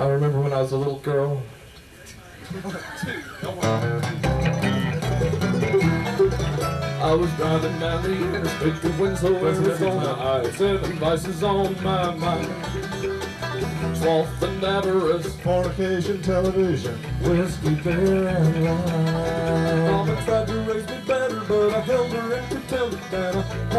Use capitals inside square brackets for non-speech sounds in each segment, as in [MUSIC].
I remember when I was a little girl. I was driving down the interstate to Winslow, Arizona. I had seven vices on my mind. Sloth and avarice, Fornication television. whiskey, beer, and wine. Mama tried to raise me better, but I held her in contempt and I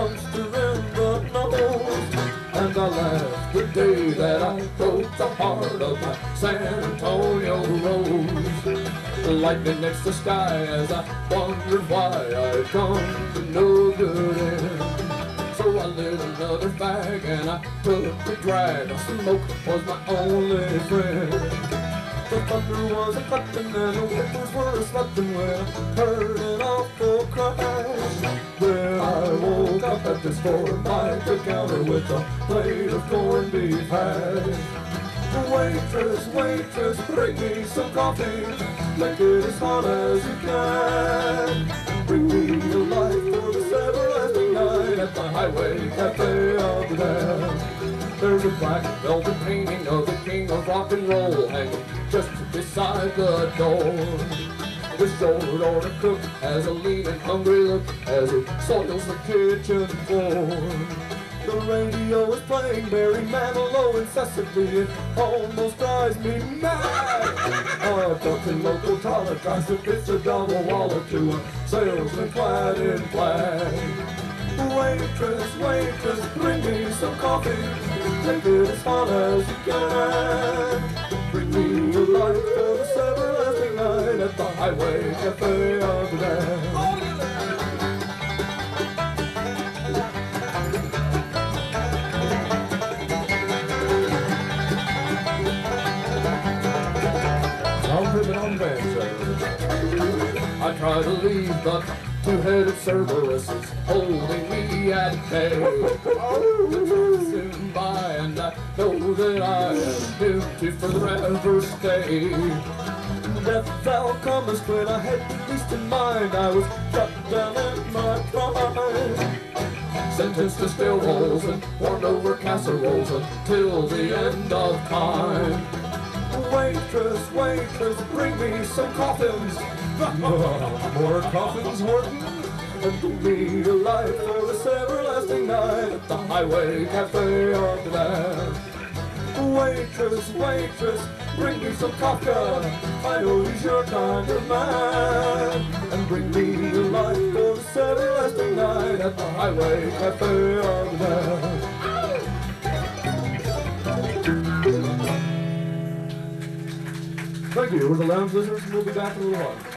that I broke the heart of my San Antonio rose. The lightning next the sky as I wondered why I'd come to no good end. So I lit another fag and I took a drag. Smoke was my only friend. The thunder was a clapping and the whippers were a slapping when I heard an awful crash. Up at this four mic counter with a plate of corned beef hash. Waitress, waitress, bring me some coffee. Make it as hot as you can. Bring me a light for this everlasting night at the Highway Cafe of the There's a black velvet painting of the king of rock and roll hanging just beside the door. The short order cook has a lean and hungry look as he soils the kitchen floor. The radio is playing Barry Manilow incessantly. It almost drives me mad. A ducking local taller tries to pitch a double wallet to a salesman clad in black. Waitress, waitress, bring me some coffee. Make it as hot as you can. Highway Cafe of banjo. I try to leave, but two-headed Cerberus is holding me at bay. Soon by, and I know that I am doomed to forever stay. Death thou comest when I had the least in mind. I was shut down in my prime. Sentenced to still holes and warmed over casseroles until the end of time. Waitress, waitress, bring me some coffins. [LAUGHS] More coffins, Horton. And bring me a light for this everlasting night at the Highway Cafe of Damned. Waitress, waitress, bring me some coffee. I know he's your kind of man. And bring me a light for this everlasting night at the Highway Cafe of the Damned. Thank you. We're the Lounge Lizards, and we'll be back in a little while.